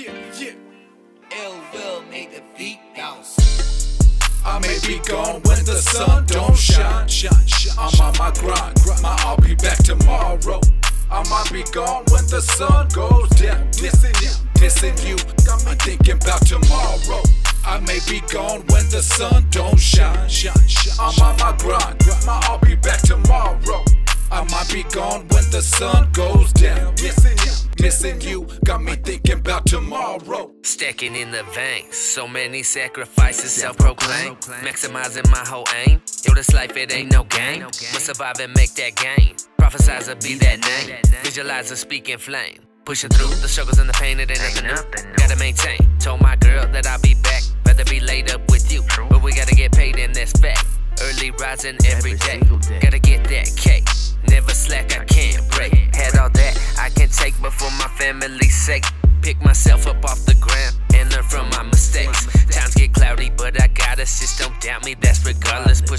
yeah, yeah. Ill will make the beat bounce. I may be gone when the sun don't shine. shine, shine. I'm on my grind, grind. I'll be back tomorrow. I might be gone when the sun goes down. Missing you, missing you. Got me thinking about tomorrow. I may be gone when the sun don't shine. shine, shine. I'm on my grind, grind. I'll be back tomorrow. I might be gone when the sun goes down. Missing you, missing you. Got me thinking about tomorrow. Stacking in the veins, so many sacrifices, self proclaimed. Maximizing my whole aim. Yo, this life, it ain't no game. Must survive and make that gain. Prophecizer will be that name. Visualize a speaking flame. Pushing through the struggles and the pain, it ain't nothing new. Gotta maintain. Told my girl that I'll be back. Rather be laid up with you. But we gotta get paid, and that's fact. Early rising every day. Gotta get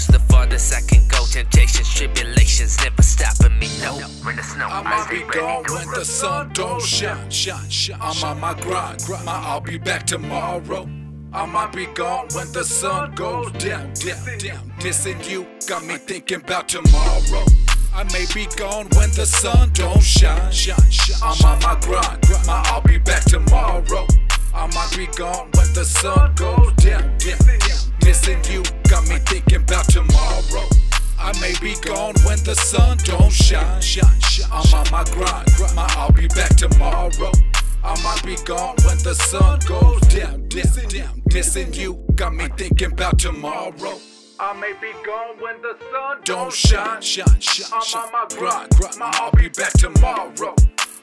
regardless. The farthest I can go. Temptations, tribulations, never stopping me. No, when the snow, I might be gone when the sun don't shine, shine, shine. I'm on my grind, grind. I'll be back tomorrow. I might be gone when the sun goes down, down, down. Missing you, got me thinking about tomorrow. I may be gone when the sun don't shine, shine, shine. I'm on my grind, grind. I'll be back tomorrow. I might be gone when the sun goes down, down, down. Missing you, be gone when the sun don't shine, shine, shine. I'm on my grind, grind. I'll be back tomorrow. I might be gone when the sun goes down, down, down. Missing you, got me thinking about tomorrow. I may be gone when the sun don't shine, shine, shine. I'm on my grind, grind. I'll be back tomorrow.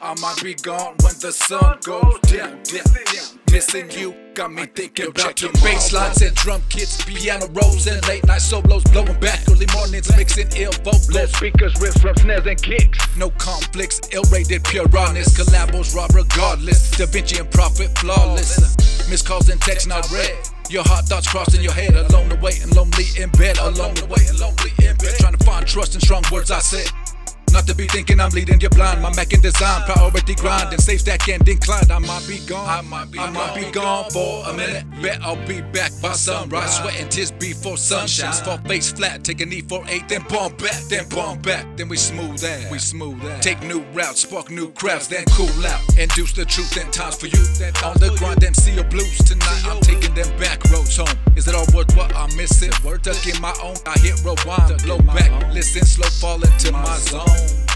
I might be gone when the sun goes down, down, down. Missing you, got me thinking about tomorrow. Bass lines and drum kits, piano rolls and late night solos blowing back. Early mornings mixing ill vocals. Speakers, riffs, from snares and kicks. No conflicts, ill rated, pure honest. Collabos raw regardless. DaVinci and Prophet flawless. Missed calls and texts not read. Your hot thoughts crossing your head alone the way and lonely in bed. alone the way and lonely in bed. Trying to find trust in strong words I said. Not to be thinking I'm leading you blind. My Mac and design, priority grind, and safe stack and inclined. I might be gone. I might be, I might be gone for a minute. Bet I'll be back by sunrise. Sweating tears before sunshine. Fall face flat, take a knee for eight, then bomb back, then bomb back. Then we smooth out. We smooth out. Take new routes, spark new crafts, then cool out. Induce the truth and times for you. On the grind, MC your blues tonight. I'm taking them back roads home. It what I'm missing? Word duck in my own. I hit rewind, blow back, listen, slow fall into my zone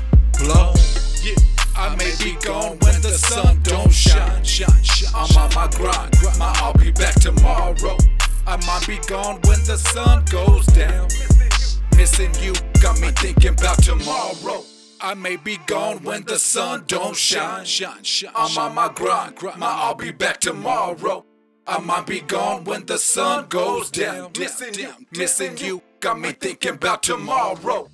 blown. Yeah, I may be gone when the sun don't shine, shine, shine. I'm on my grind, grind. my. I'll be back tomorrow. I might be gone when the sun goes down. Missing you, got me thinking about tomorrow. I may be gone when the sun don't shine, shine, shine. I'm on my grind, grind. my. I'll be back tomorrow. I might be gone when the sun goes down, down, down. Missing you, got me thinking about tomorrow.